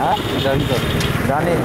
Ah, Dah hidup. Dah ni.